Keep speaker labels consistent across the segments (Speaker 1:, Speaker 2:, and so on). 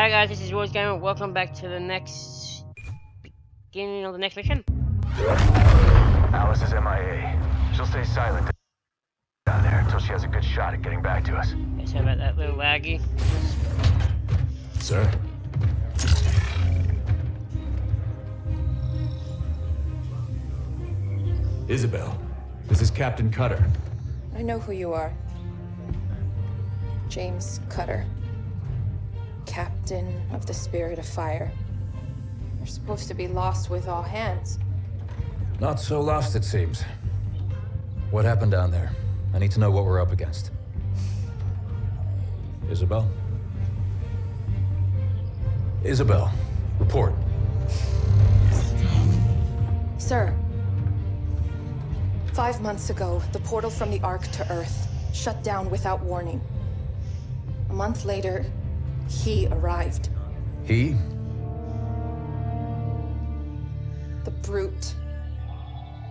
Speaker 1: Hi guys, this is Rose Gamer. Welcome back to the next beginning of the next mission.
Speaker 2: Alice is MIA. She'll stay silent down there until she has a good shot at getting back to us.
Speaker 1: Okay, sorry about that little laggy.
Speaker 2: Sir?
Speaker 3: Isabel, this is Captain Cutter.
Speaker 4: I know who you are. James Cutter. Captain of the Spirit of Fire. You're supposed to be lost with all hands.
Speaker 3: Not so lost, it seems. What happened down there? I need to know what we're up against. Isabel? Isabel, report.
Speaker 4: Sir. Five months ago, the portal from the Ark to Earth shut down without warning. A month later, he arrived.
Speaker 3: He?
Speaker 4: The Brute.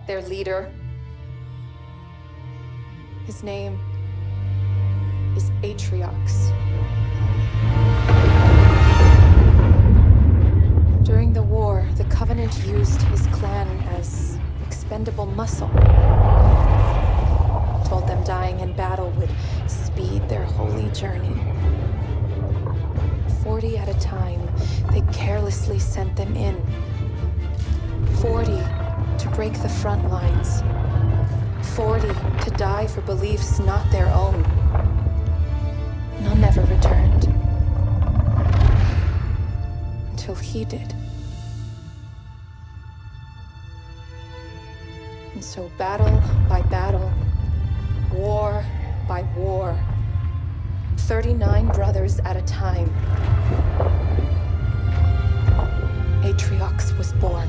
Speaker 4: Their leader. His name is Atriox. During the war, the Covenant used his clan as expendable muscle. Told them dying in battle would speed their holy journey. Forty at a time, they carelessly sent them in. Forty to break the front lines. Forty to die for beliefs not their own. None never returned. Until he did. And so, battle by battle, war by war, 39 brothers at a time, Atriox was born.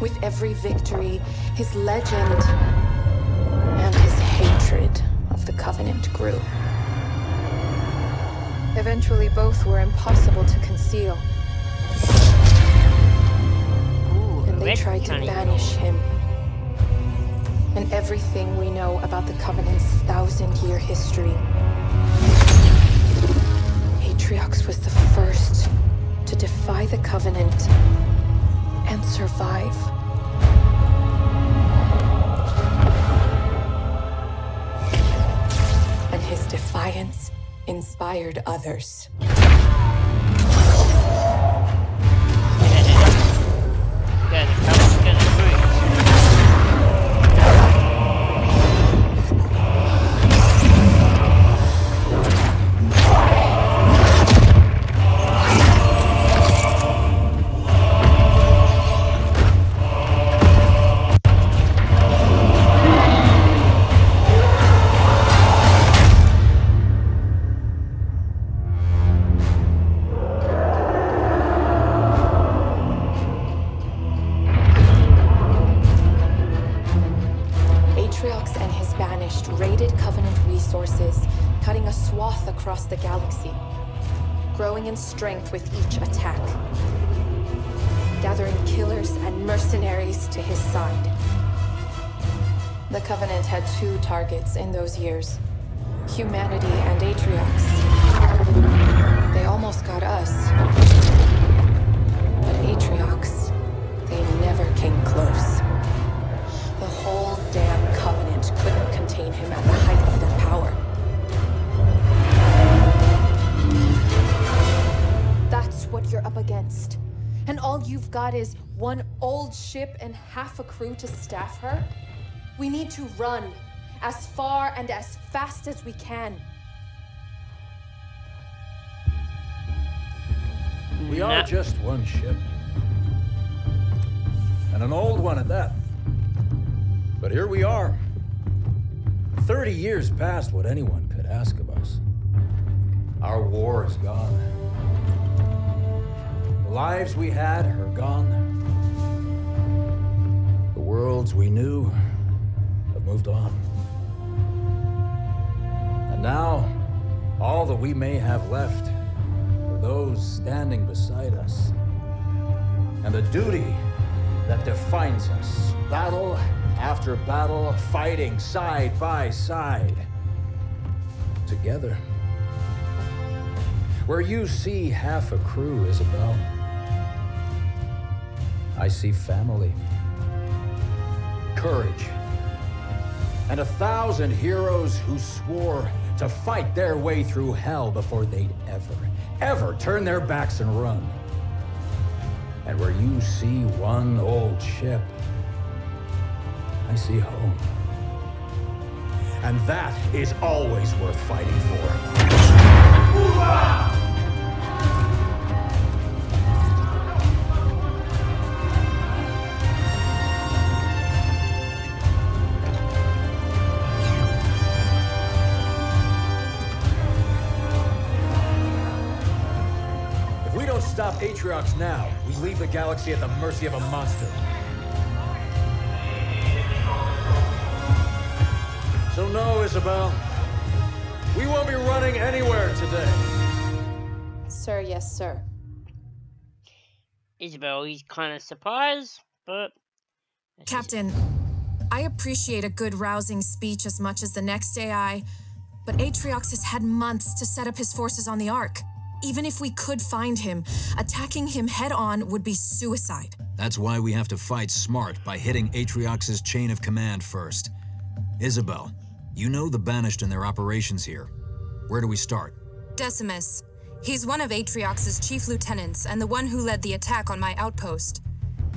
Speaker 4: With every victory, his legend and his hatred of the Covenant grew. Eventually, both were impossible to conceal.
Speaker 1: Ooh,
Speaker 4: And they tried to banish him. And everything we know about the Covenant's thousand year history. Atriox was the first to defy the Covenant and survive. And his defiance inspired others. With each attack, gathering killers and mercenaries to his side. The Covenant had two targets in those years humanity and Atriox. They almost got us. Is one old ship and half a crew to staff her? We need to run as far and as fast as we can.
Speaker 3: We are just one ship. And an old one at that. But here we are. 30 years past what anyone could ask of us. Our war is gone. Lives we had are gone. The worlds we knew have moved on. And now, all that we may have left are those standing beside us. And the duty that defines us. Battle after battle, fighting side by side. Together. Where you see half a crew, Isabel, I see family, courage, and a thousand heroes who swore to fight their way through hell before they'd ever, ever turn their backs and run. And where you see one old ship, I see home. And that is always worth fighting for. If stop Atriox now, we leave the galaxy at the mercy of a monster. So no, Isabel. We won't be running anywhere today.
Speaker 4: Sir, yes, sir.
Speaker 1: Isabel, he's kind of surprised, but.
Speaker 5: Captain, I appreciate a good rousing speech as much as the next AI, but Atriox has had months to set up his forces on the Ark. Even if we could find him, attacking him head on would be suicide.
Speaker 6: That's why we have to fight smart by hitting Atriox's chain of command first. Isabel, you know the Banished and their operations here. Where do we start?
Speaker 5: Decimus. He's one of Atriox's chief lieutenants and the one who led the attack on my outpost.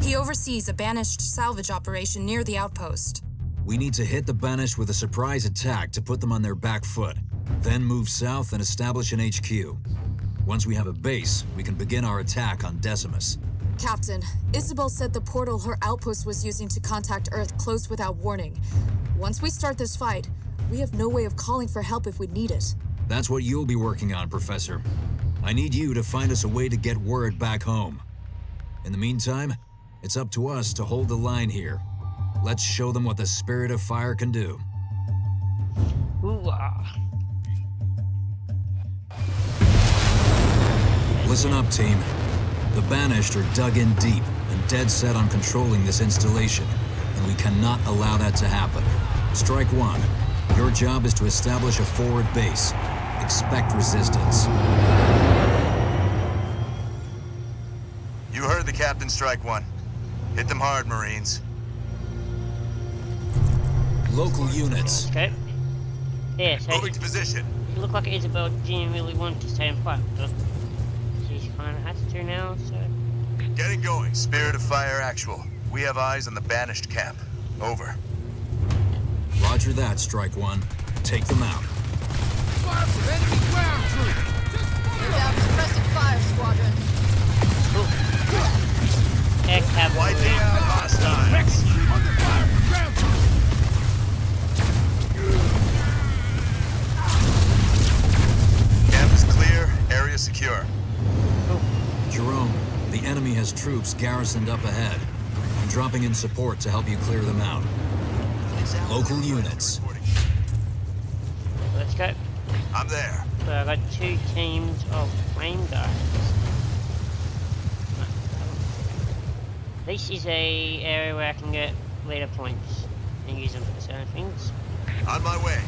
Speaker 5: He oversees a banished salvage operation near the outpost.
Speaker 6: We need to hit the Banished with a surprise attack to put them on their back foot. Then move south and establish an HQ. Once we have a base, we can begin our attack on Decimus.
Speaker 5: Captain, Isabel said the portal her outpost was using to contact Earth closed without warning. Once we start this fight, we have no way of calling for help if we need it.
Speaker 6: That's what you'll be working on, Professor. I need you to find us a way to get word back home. In the meantime, it's up to us to hold the line here. Let's show them what the Spirit of Fire can do.
Speaker 1: Hoo-ah.
Speaker 6: Listen up, team. The Banished are dug in deep and dead set on controlling this installation, and we cannot allow that to happen. Strike one. Your job is to establish a forward base. Expect resistance.
Speaker 7: You heard the captain strike one. Hit them hard, Marines.
Speaker 6: Local units.
Speaker 1: Okay. Yeah, so
Speaker 7: Moving to position.
Speaker 1: it looked like Isabel didn't really want to stay and fight, but she's kind of has to now, so.
Speaker 7: Getting going. Spirit of Fire actual. We have eyes on the banished camp. Over.
Speaker 6: Roger that, Strike One. Take them out.
Speaker 8: Ground Down suppressive fire, Squadron.
Speaker 1: Air
Speaker 7: Wiping
Speaker 1: cavalry.
Speaker 7: out hostiles. Camp is clear. Area secure.
Speaker 6: Jerome, the enemy has troops garrisoned up ahead. I'm dropping in support to help you clear them out. Local units.
Speaker 1: Let's go.
Speaker 7: I'm there.
Speaker 1: So I've got two teams of flame guards. This is a area where I can get leader points and use them for certain things.
Speaker 7: On my way.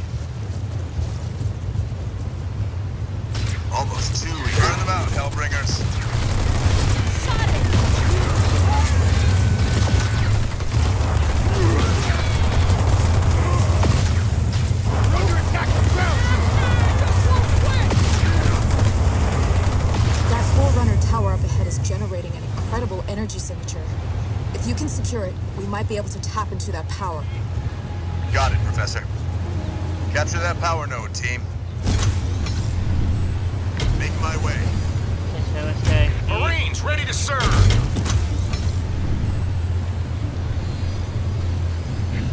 Speaker 7: Almost two. Burn them out, Hellbringers.
Speaker 5: Generating an incredible energy signature. If you can secure it, we might be able to tap into that power.
Speaker 7: Got it, Professor. Capture that power node, team. Make my way.
Speaker 1: Okay, so let's go.
Speaker 2: Marines ready to serve.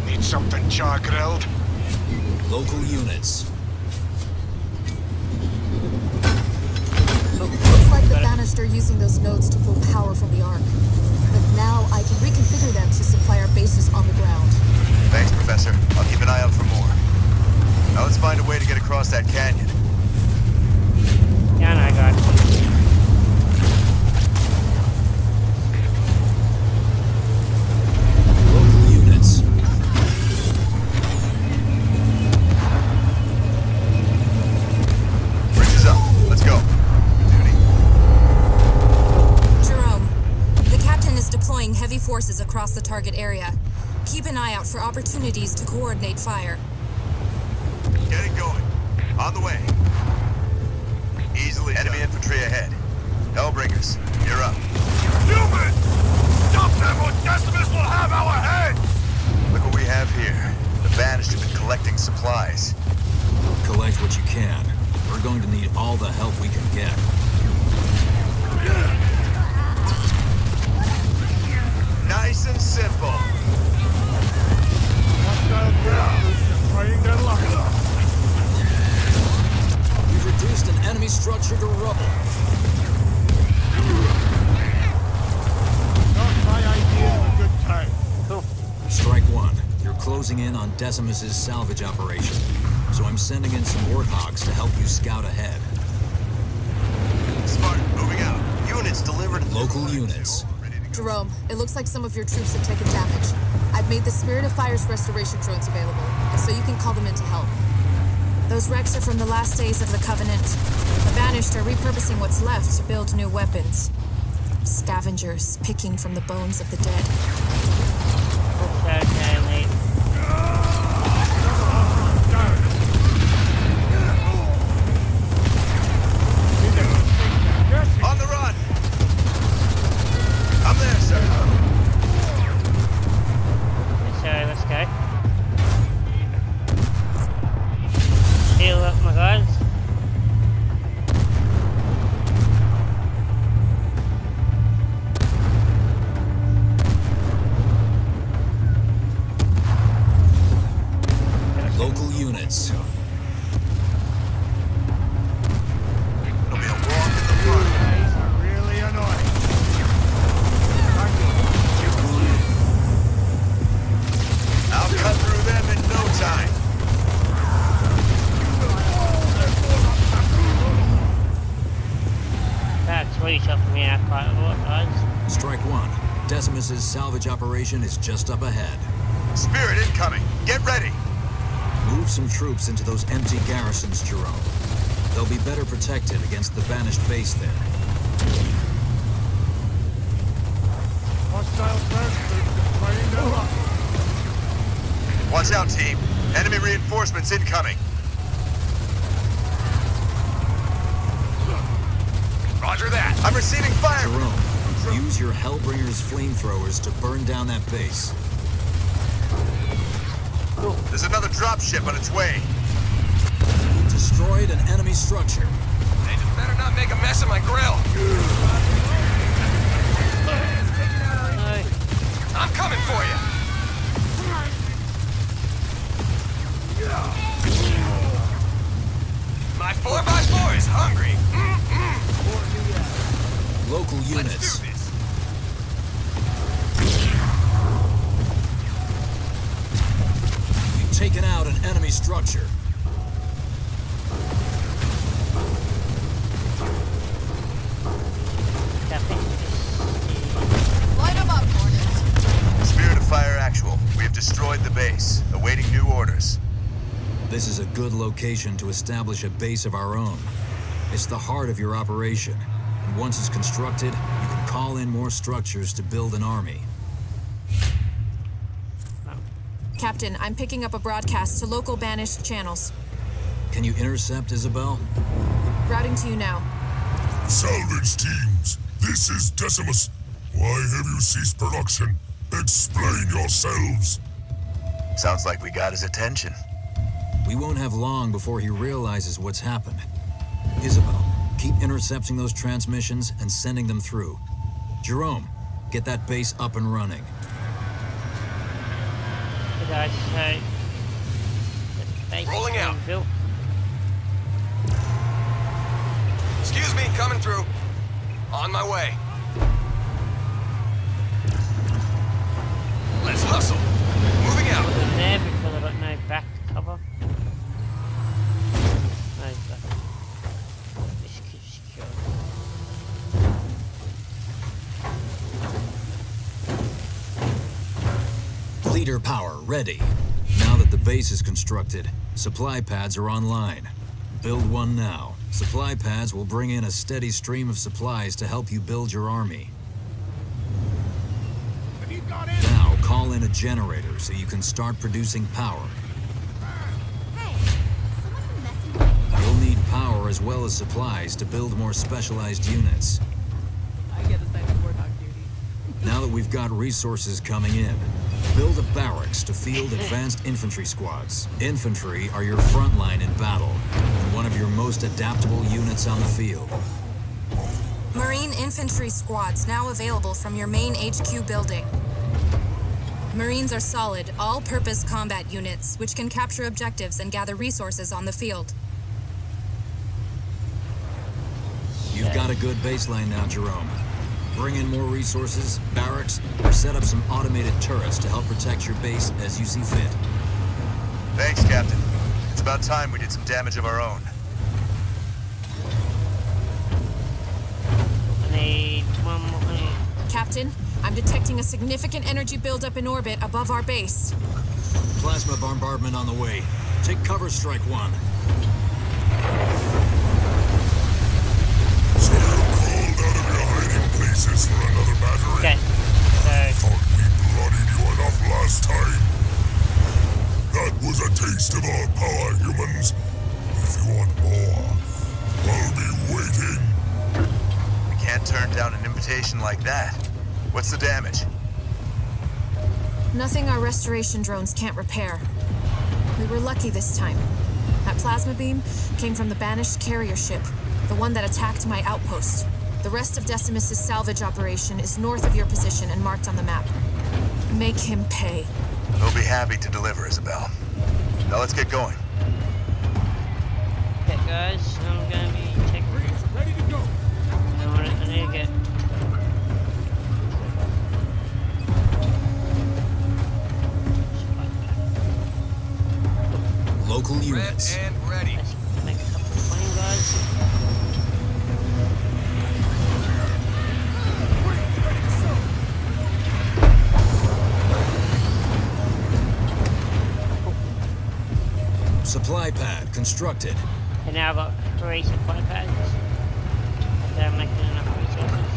Speaker 2: Need something char grilled?
Speaker 6: Local units.
Speaker 5: Using those nodes to pull power from the Ark. But now I can reconfigure them to supply our bases on the ground.
Speaker 7: Thanks, Professor. I'll keep an eye out for more. Now let's find a way to get across that canyon.
Speaker 1: Yeah, I got you.
Speaker 5: Target area. Keep an eye out for opportunities to coordinate fire.
Speaker 7: Getting going. On the way. Easily Enemy infantry ahead. Hellbringers, you're up.
Speaker 9: Human! Stop them or Decimus will have our heads!
Speaker 7: Look what we have here. The Banished have been collecting supplies.
Speaker 6: Collect what you can. We're going to need all the help we can get.
Speaker 7: Nice
Speaker 6: Decimus's salvage operation. So I'm sending in some warthogs to help you scout ahead.
Speaker 7: Smart, moving out. Units delivered.
Speaker 6: Local units.
Speaker 5: Jerome, it looks like some of your troops have taken damage. I've made the Spirit of Fire's restoration drones available, so you can call them in to help. Those wrecks are from the last days of the Covenant. The Banished are repurposing what's left to build new weapons. Scavengers picking from the bones of the dead.
Speaker 6: Salvage operation is just up ahead.
Speaker 7: Spirit incoming. Get ready.
Speaker 6: Move some troops into those empty garrisons, Jerome. They'll be better protected against the banished base there.
Speaker 9: Hostile transfers trying.
Speaker 7: Watch out, team. Enemy reinforcements incoming.
Speaker 9: Roger that.
Speaker 7: I'm receiving fire.
Speaker 6: Jerome, use your Hellbringer's flamethrowers to burn down that base.
Speaker 7: There's another dropship on its way.
Speaker 6: Destroyed an enemy structure.
Speaker 9: They just better not make a mess of my grill. I'm coming for you. My 4x4 is hungry. Mm-hmm.
Speaker 6: Local
Speaker 9: Let's
Speaker 6: units. Taken out an enemy structure.
Speaker 1: Copy.
Speaker 8: Light 'em up, Hornets.
Speaker 7: Spirit of Fire Actual. We have destroyed the base. Awaiting new orders.
Speaker 6: This is a good location to establish a base of our own. It's the heart of your operation. And once it's constructed, you can call in more structures to build an army.
Speaker 5: Captain, I'm picking up a broadcast to local banished channels.
Speaker 6: Can you intercept, Isabel?
Speaker 5: Routing to you now.
Speaker 10: Salvage teams, this is Decimus. Why have you ceased production? Explain yourselves.
Speaker 7: Sounds like we got his attention.
Speaker 6: We won't have long before he realizes what's happened. Isabel, keep intercepting those transmissions and sending them through. Jerome, get that base up and running.
Speaker 1: Guys, so base
Speaker 9: Rolling out.
Speaker 1: Built.
Speaker 9: Excuse me, coming through. On my way. Let's hustle. Moving out.
Speaker 6: Leader power ready. Now that the base is constructed, supply pads are online. Build one now. Supply pads will bring in a steady stream of supplies to help you build your army.
Speaker 9: You got
Speaker 6: call in a generator so you can start producing power. You'll need power as well as supplies to build more specialized units.
Speaker 8: I get the second Warthog duty.
Speaker 6: Now that we've got resources coming in, build a barracks to field advanced infantry squads. Infantry are your front line in battle, and one of your most adaptable units on the field.
Speaker 5: Marine infantry squads now available from your main HQ building. Marines are solid, all-purpose combat units, which can capture objectives and gather resources on the field.
Speaker 6: You've got a good baseline now, Jerome. Bring in more resources, barracks, or set up some automated turrets to help protect your base as you see fit.
Speaker 7: Thanks, Captain. It's about time we did some damage of our own.
Speaker 1: I need one more. I need-
Speaker 5: Captain, I'm detecting a significant energy buildup in orbit above our base.
Speaker 6: Plasma bombardment on the way. Take cover, Strike One.
Speaker 10: Hiding places for another battery?
Speaker 1: Okay. So,
Speaker 10: Thought we bloodied you enough last time. That was a taste of our power, humans. If you want more, I'll be waiting.
Speaker 7: We can't turn down an invitation like that. What's the damage?
Speaker 5: Nothing our restoration drones can't repair. We were lucky this time. That plasma beam came from the banished carrier ship, the one that attacked my outpost. The rest of Decimus's salvage operation is north of your position and marked on the map. Make him pay.
Speaker 7: We'll be happy to deliver, Isabel. Now let's get going.
Speaker 1: okay, guys, I'm gonna be taking.
Speaker 9: Ready to go.
Speaker 1: I want to, I need to get.
Speaker 6: Local units.
Speaker 9: and ready.
Speaker 6: Supply pad constructed.
Speaker 1: And now I've got three supply pads. They're making enough resources.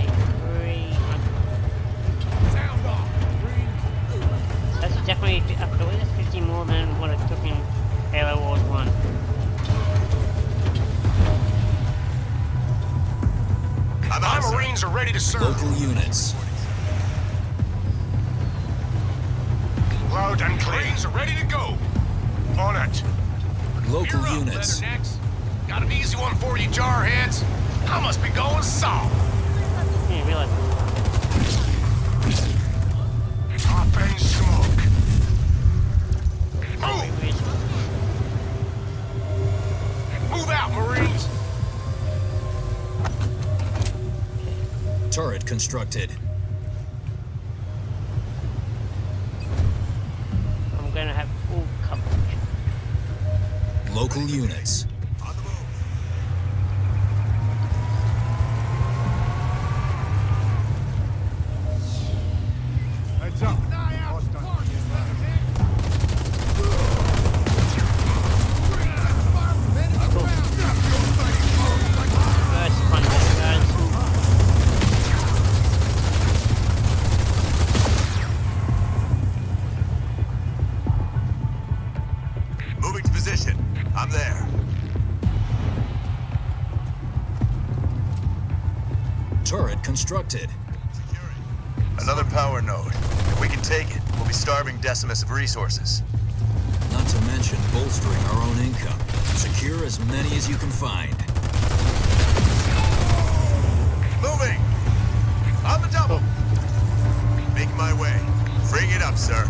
Speaker 1: Eight, three, one.
Speaker 9: Sound off.
Speaker 1: That's definitely, I believe that's 50 more than what it took in Halo Wars 1.
Speaker 7: I'm
Speaker 9: Our. Marines are ready to serve.
Speaker 6: Local units.
Speaker 9: Loud and clean. Marines are ready to go. On it.
Speaker 6: Local
Speaker 9: You're up,
Speaker 6: units.
Speaker 9: Leathernecks. Got an easy one for you, jarheads. I must be going soft.
Speaker 1: I realize
Speaker 9: Up and smoke. Move! Move out, Marines!
Speaker 6: Turret constructed. Local units. Turret constructed.
Speaker 7: Another power node. If we can take it, we'll be starving Decimus of resources.
Speaker 6: Not to mention bolstering our own income. Secure as many as you can find.
Speaker 7: Moving! On the double! Make my way. Bring it up, sir.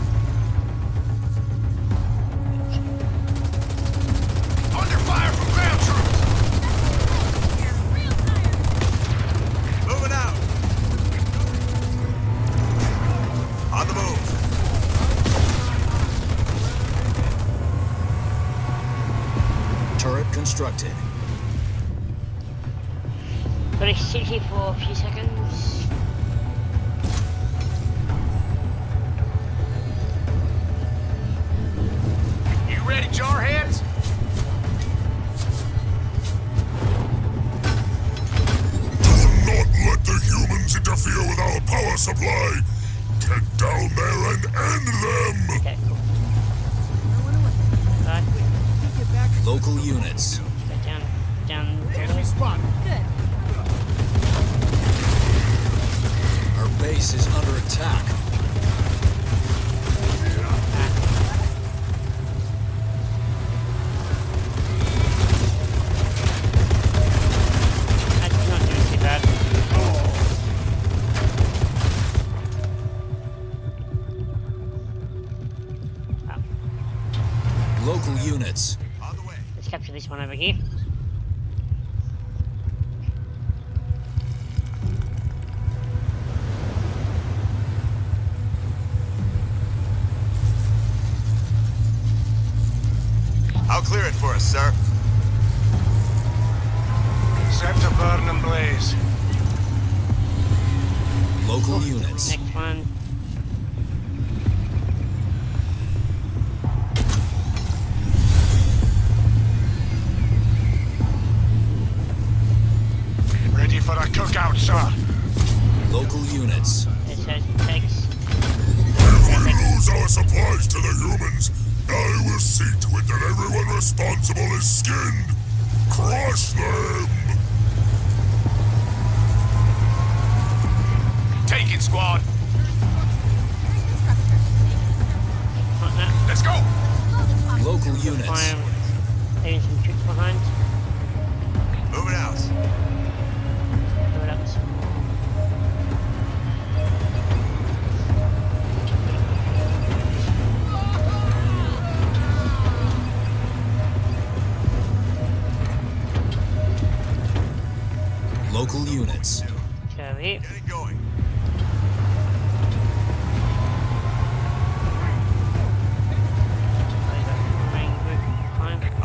Speaker 10: supply. Get down there and end them! Okay.
Speaker 6: Local units.
Speaker 1: Down, down.
Speaker 9: Enemy spotted. Good.
Speaker 6: Our base is under attack.
Speaker 1: Here.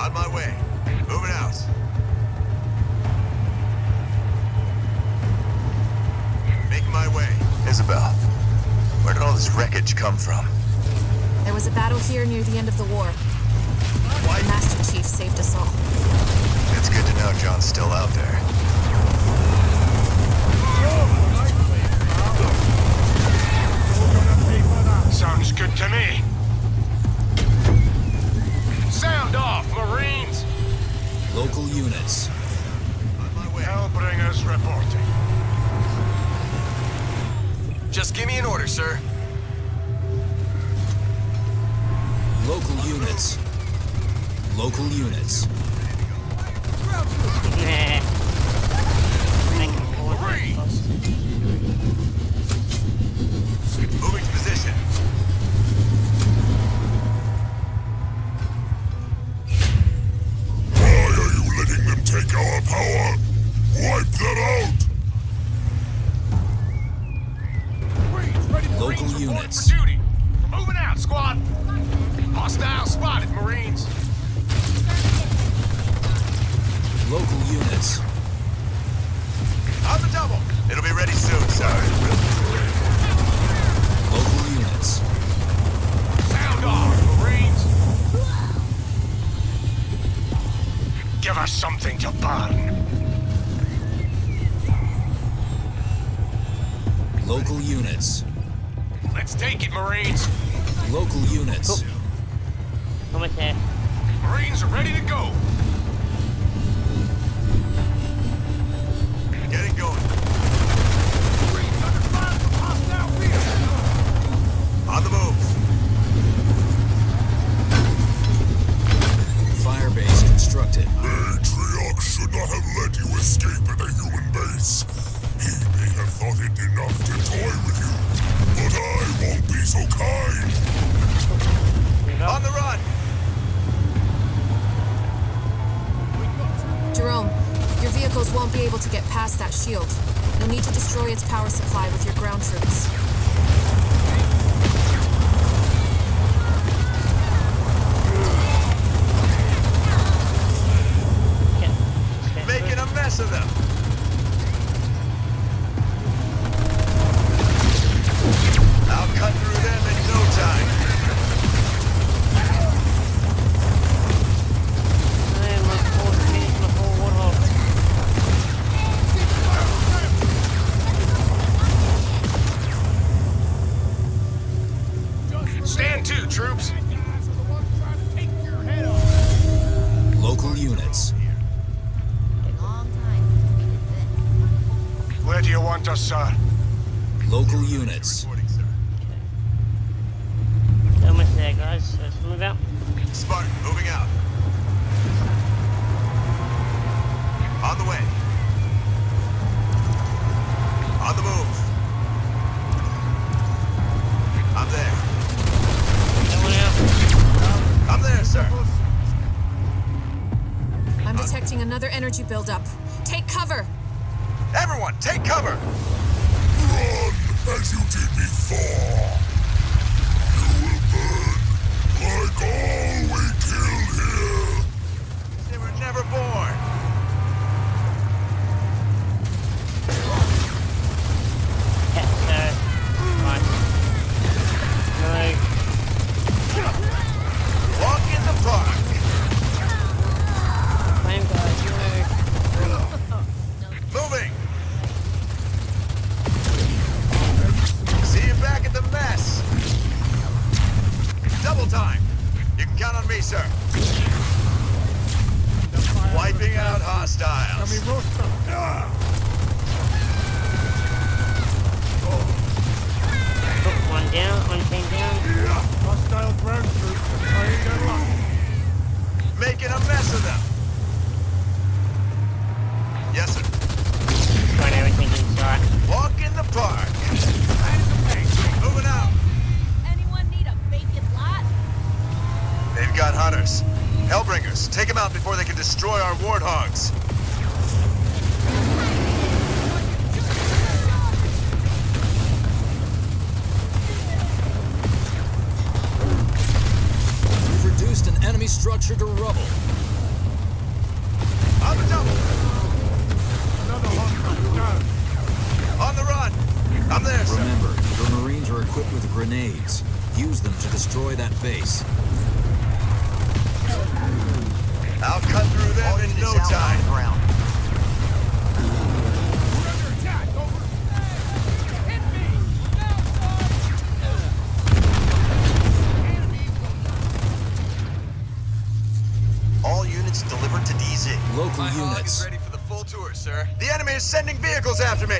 Speaker 7: On my way. Moving out. Making my way. Isabel, where did all this wreckage come from?
Speaker 5: There was a battle here near the end of the war.
Speaker 7: Why?
Speaker 5: The Master Chief saved us all.
Speaker 7: It's good to know John's still out there.
Speaker 9: Sounds good to me. Sound off, Marines.
Speaker 6: Local units.
Speaker 7: On my way.
Speaker 9: Hellbringers reporting.
Speaker 7: Just give me an order, sir.
Speaker 6: Local units. Local units.
Speaker 1: Nah. Make it forward.
Speaker 9: Marines.
Speaker 7: Moving
Speaker 10: so kind.
Speaker 7: On the run.
Speaker 5: Jerome, your vehicles won't be able to get past that shield. You'll need to destroy its power supply with your ground troops.
Speaker 1: Almost there, guys. Let's move out.
Speaker 7: Spartan, moving out. On the way. On the move. I'm there.
Speaker 1: Someone out.
Speaker 7: I'm there, sir.
Speaker 5: I'm detecting another energy buildup.
Speaker 7: Wiping out hostiles.
Speaker 1: Put one down, one came down.
Speaker 9: Hostile ground troops trying their luck.
Speaker 7: Making a mess of them. Yes, sir.
Speaker 1: Got everything inside.
Speaker 7: Walk in the park. Moving out.
Speaker 8: Anyone need a vacant lot?
Speaker 7: They've got hunters. Hellbringers. Take them out before they can destroy our warthogs.
Speaker 6: We've reduced an enemy structure to rubble.
Speaker 7: On the double.
Speaker 9: Another hostile down.
Speaker 7: On the run. I'm there, sir.
Speaker 6: Remember, your Marines are equipped with grenades. Use them to destroy that base.
Speaker 7: I'll cut through them in no time.
Speaker 11: All units delivered to DZ.
Speaker 6: Local
Speaker 7: My hog is
Speaker 6: units.
Speaker 7: ready for the full tour, sir. The enemy is sending vehicles after me.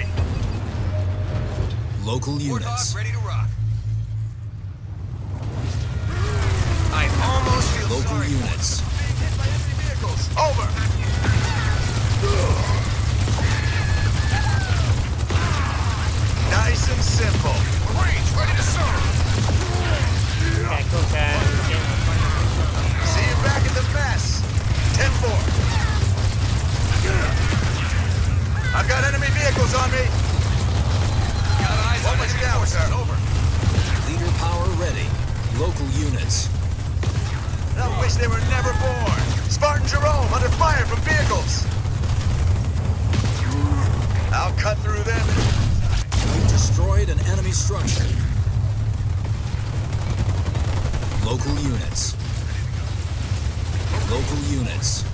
Speaker 6: Local units. Structure. Local units. Local units.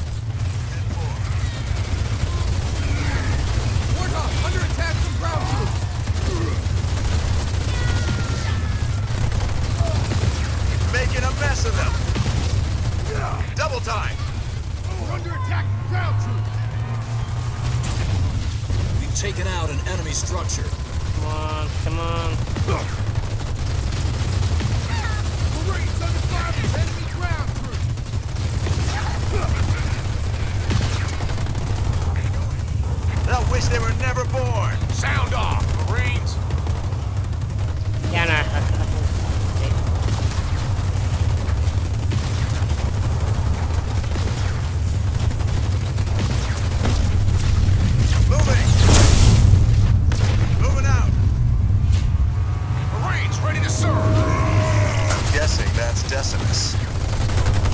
Speaker 7: That's Decimus.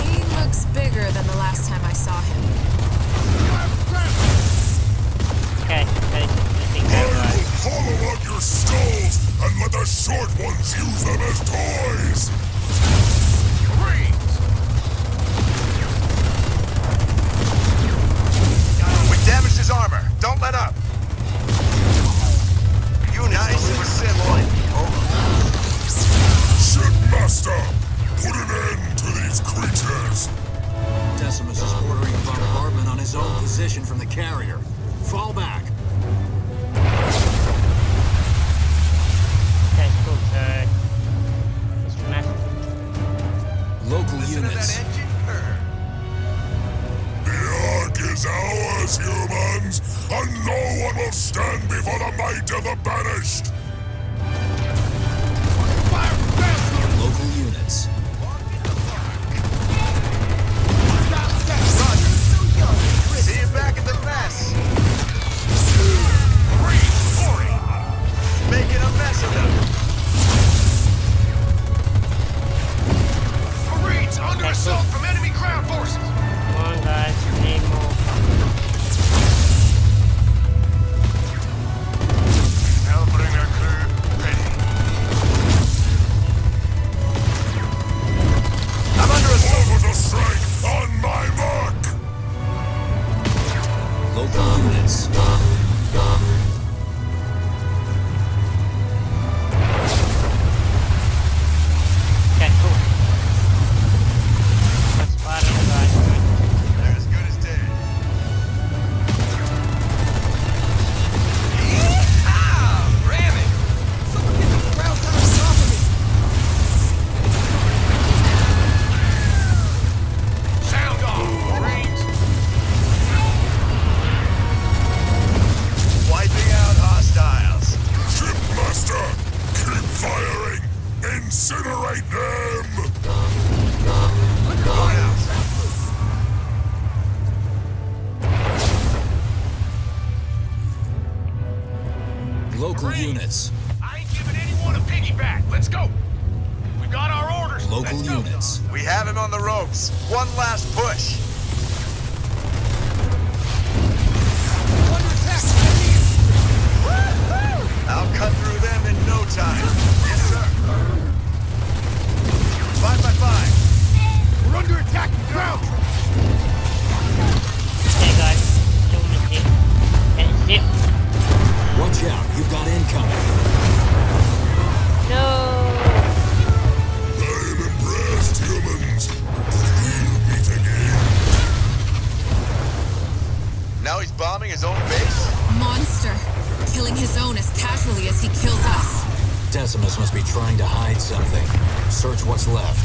Speaker 5: He looks bigger than the last time I saw him.
Speaker 1: okay, okay. I think
Speaker 10: I will hollow out your skulls and let the short ones use them as toys.
Speaker 9: Marines.
Speaker 7: We damaged his armor. Don't let up. You nice and simple.
Speaker 10: Shipmaster, put an end to these creatures.
Speaker 6: Decimus is ordering a bombardment on his own position from the carrier. Fall back.
Speaker 5: Killing his own as casually as he kills us.
Speaker 6: Decimus must be trying to hide something. Search what's left.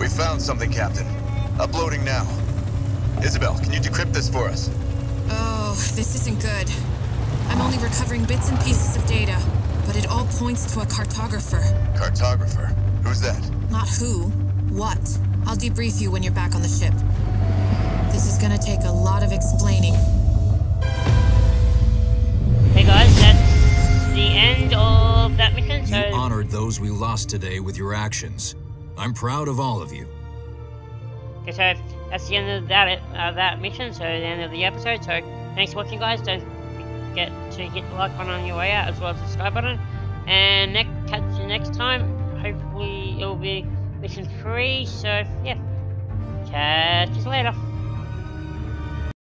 Speaker 11: We found something, Captain. Uploading now. Isabel, can you decrypt this for us?
Speaker 5: Oh, this isn't good. I'm only recovering bits and pieces of data, but it all points to a cartographer.
Speaker 11: Cartographer. Who's that?
Speaker 5: Not who, what. I'll debrief you when you're back on the ship. This is gonna take a lot of explaining.
Speaker 1: Hey guys, that's the end of that mission.
Speaker 6: You honored those we lost today with your actions. I'm proud of all of you.
Speaker 1: okay, so that's the end of that uh, that mission. So the end of the episode. So thanks for watching, guys. Don't forget to hit the like button on your way out, as well as the subscribe button. And next, catch you next time. Hopefully it'll be mission three. So yeah, catch you later.